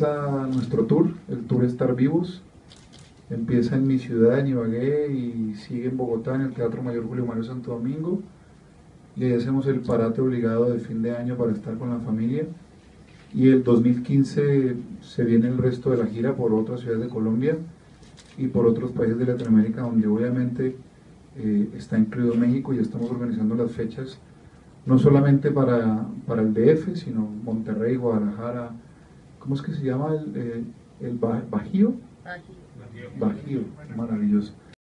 empieza nuestro tour, el tour Estar Vivos. Empieza en mi ciudad, en Ibagué, y sigue en Bogotá, en el Teatro Mayor Julio Mario Santo Domingo. Y ahí hacemos el parate obligado de fin de año para estar con la familia. Y el 2015 se viene el resto de la gira por otras ciudades de Colombia y por otros países de Latinoamérica, donde obviamente eh, está incluido México y estamos organizando las fechas no solamente para, para el DF, sino Monterrey, Guadalajara, ¿cómo es que se llama el, eh, el Bajío? Bajío, maravilloso.